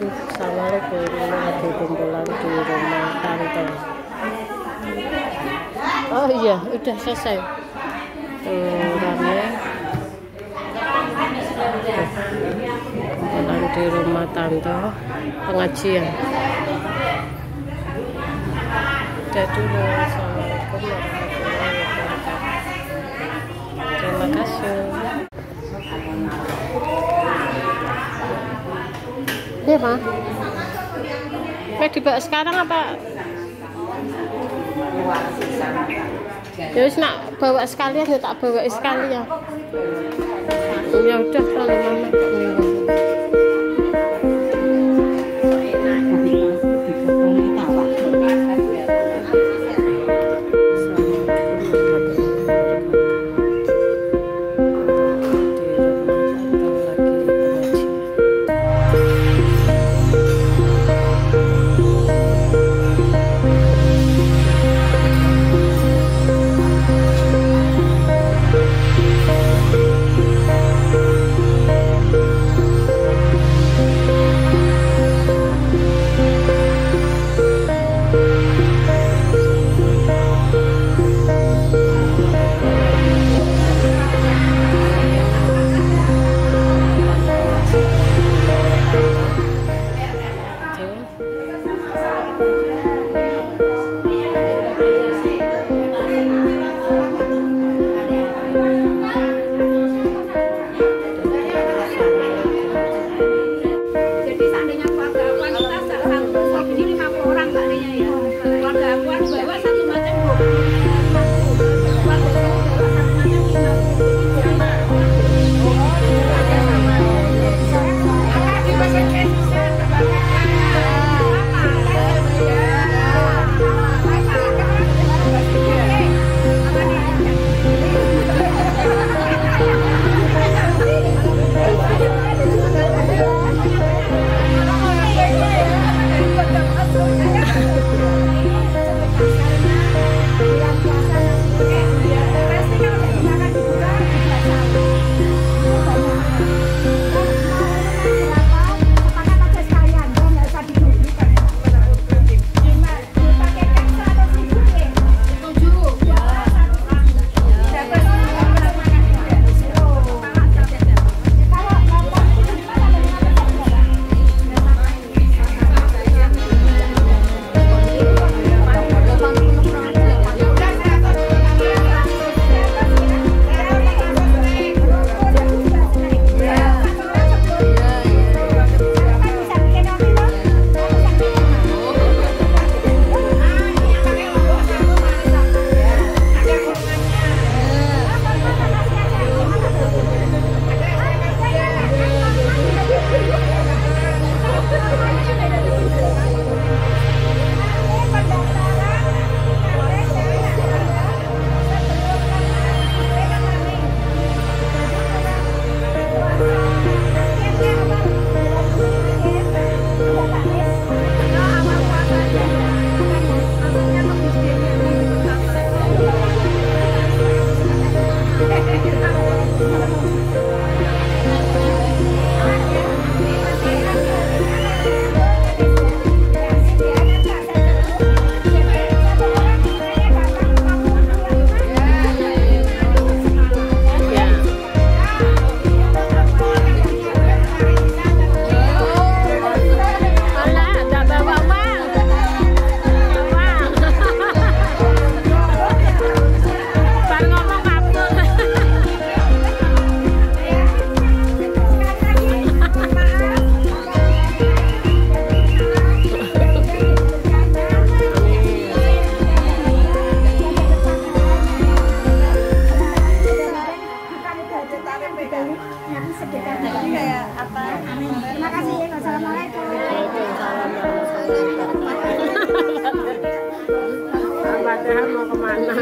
Assalamualaikum ini lagi kumpulan di rumah tante. Oh iya udah selesai. Tuh kumpulan di rumah tante pengajian. Udah dulu Iya, Ma. Mau dibawa sekarang apa? Ya nak bawa sekalian ya tak bawa sekalian. Ya udah kalau mama minggu. 'Padahal mau ke mana?